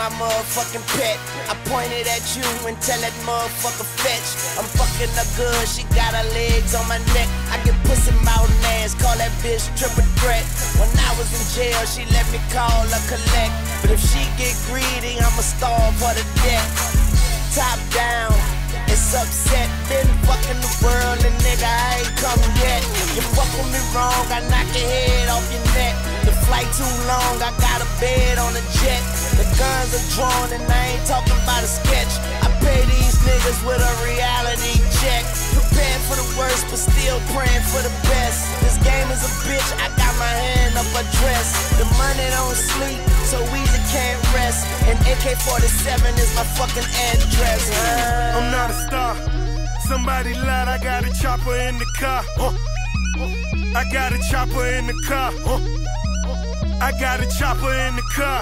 my motherfucking pet. I pointed at you and tell that motherfucker fetch. I'm fucking her good, she got her legs on my neck. I get pussy mouth ass, call that bitch triple threat. When I was in jail, she let me call her collect. But if she get greedy, I'ma starve her to death. Top down, it's upset. Been fucking the world and nigga, I ain't come yet. You fuck with me wrong, I knock your head off your neck. The flight too long, I got a bed on a jet. The guns are drawn and I ain't talking about a sketch. I pay these niggas with a reality check. Prepared for the worst, but still praying for the best. This game is a bitch, I got my hand up a dress. The money don't sleep, so easy can't rest. And AK 47 is my fucking address. Star. Somebody lied, I got a chopper in the car. Huh. I got a chopper in the car. Huh. I got a chopper in the car.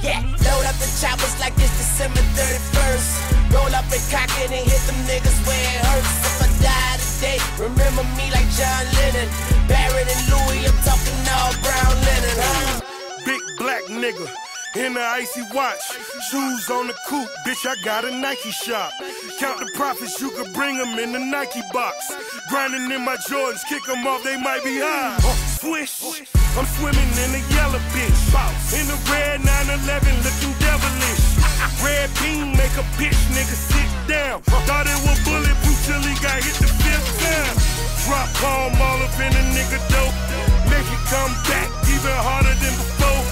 Yeah, load up the choppers like it's December 31st. Roll up and cock it and hit them niggas where it hurts. If I die today, remember me like John Lennon. Barrett and Louis, I'm talking all brown linen, huh? Big black nigga in the icy watch. Shoes on the coupe, bitch, I got a Nike shop. Count the profits, you could bring them in the Nike box. Grinding in my Jordans, kick them off, they might be high. Oh, swish, I'm swimming in the yellow bitch. In the red 911, looking devilish. Red beam make a bitch nigga sit down. Thought it was bulletproof till he got hit the fifth time. Drop palm all up in a nigga dope. Make it come back even harder than before.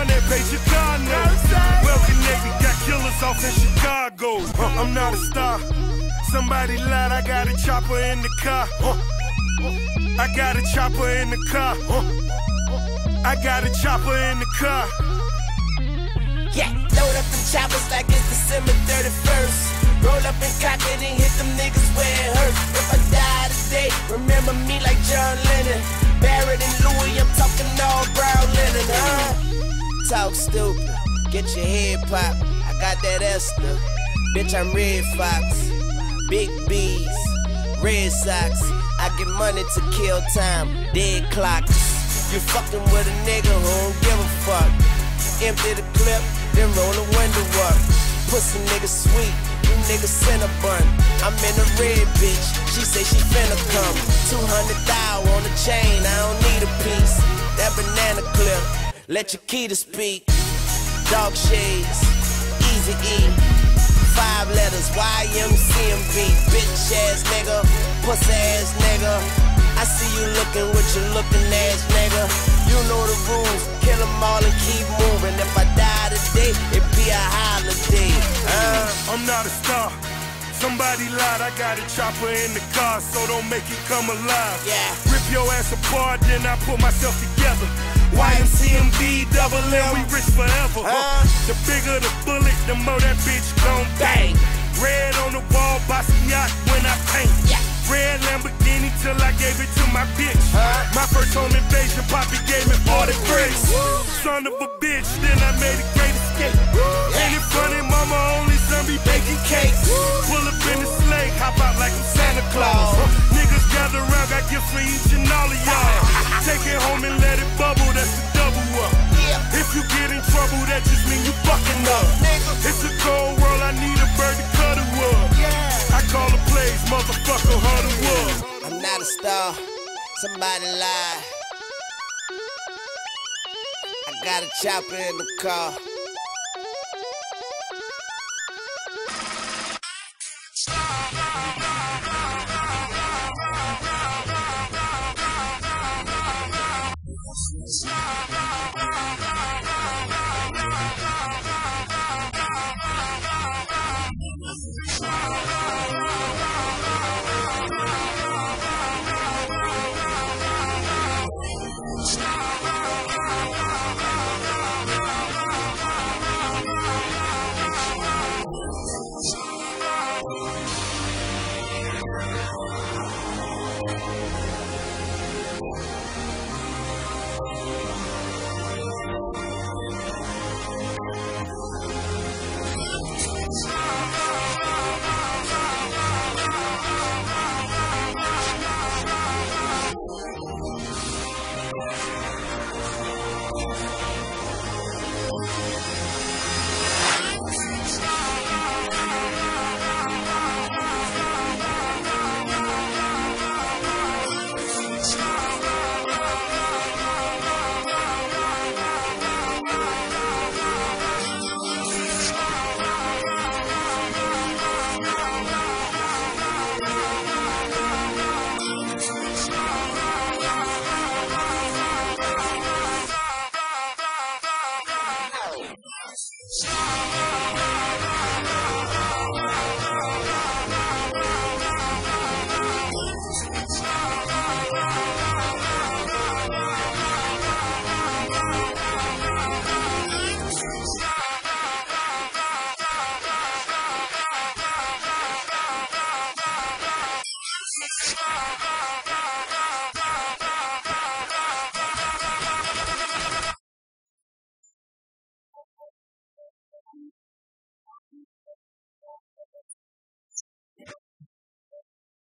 One that car note. Well connected, got killers off in Chicago. Uh, I'm not a star. Somebody lied, I got a chopper in the car. Uh, I got a chopper in the car. Uh, I got a chopper in the car. Yeah, load up the choppers like it's December 31st. Roll up and Talk stupid, get your head popped. I got that Esther. Bitch, I'm Redd Foxx. Big B's, Red Sox. I get money to kill time, dead clocks. You fucking with a nigga who don't give a fuck. Empty the clip, then roll the window up. Pussy nigga sweet, you niggas Cinnabon. I'm in a red bitch, she say she finna come. 200 thou on the chain, I don't need a piece. That banana clip, let your key to speak. Dog shades, easy E. Five letters, YMCMB. Bitch ass nigga, pussy ass nigga. I see you looking with your looking ass nigga. You know the rules, kill them all and keep moving. If I die today, it be a holiday. Uh, I'm not a star. Somebody lied, I got a chopper in the car, so don't make it come alive. Yeah. Rip your ass apart, then I put myself together. YMCMB, double M, we rich forever. Huh? The bigger the bullet, the more that bitch gon' bang. Red on the wall, Basquiat when I paint. Yeah. Red Lamborghini till I gave it to my bitch. Huh? My first home invasion, Poppy gave me all the grace. Son of a bitch, then I made a great escape. Ain't it funny, mama only son be baking cakes. Pull up in the sleigh, hop out like I'm Santa Claus. Niggas gather around, got gifts for each and all of y'all. Take it home and let motherfucker Hollywood. I'm not a star, somebody lied. I got a chopper in the car. Stop!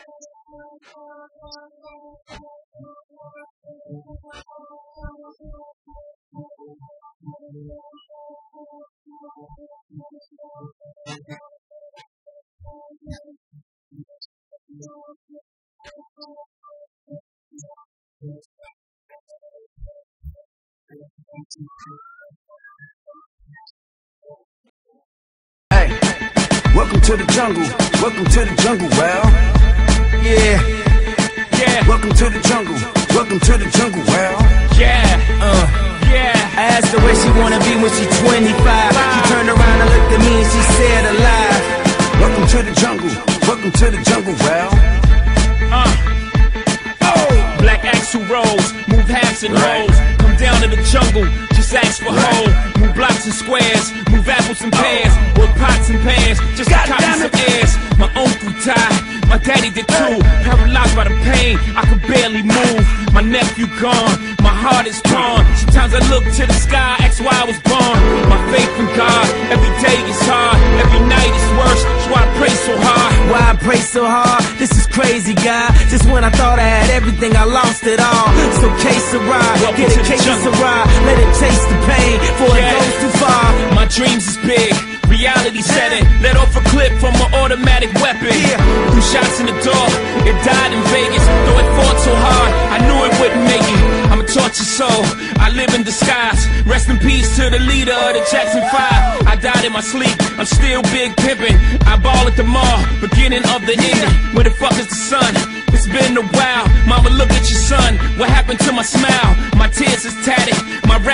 Hey, welcome to the jungle. Welcome to the jungle, well. Yeah, Yeah, welcome to the jungle. Welcome to the jungle, well. yeah, Uh, yeah. I asked her where she wanna be when she 25. She turned around and looked at me and she said alive. Welcome to the jungle. Welcome to the jungle, well. Oh, black Axl Rose, move halves and Right. holes. Come down to the jungle, just ask for Right. hole. Move blocks and squares, move apples and pears, work pots and pans, just to copy some airs. My uncle died, my daddy did too. Paralyzed by the pain, I could barely move. My nephew gone, my heart is torn. Sometimes I look to the sky, ask why I was born. My faith in God, every day is hard, every night is worse. That's why I pray so hard. Why I pray so hard? This is crazy, God. Just when I thought I had everything, I lost it all. So case a ride, Welcome get a case ride. Let it taste the pain before Yeah. it goes too far. My dreams is big, reality setting. Let off a clip from an automatic weapon. Yeah. Two shots in the door, it died in Vegas. Though it fought so hard, I knew it wouldn't make it. I'm a tortured soul, I live in disguise. Rest in peace to the leader of the Jackson 5. I died in my sleep, I'm still big pimping. I ball at the mall, beginning of the ending. Where the fuck is the sun? It's been a while. Mama, look at your son. What happened to my smile? My tears is tatted. My rap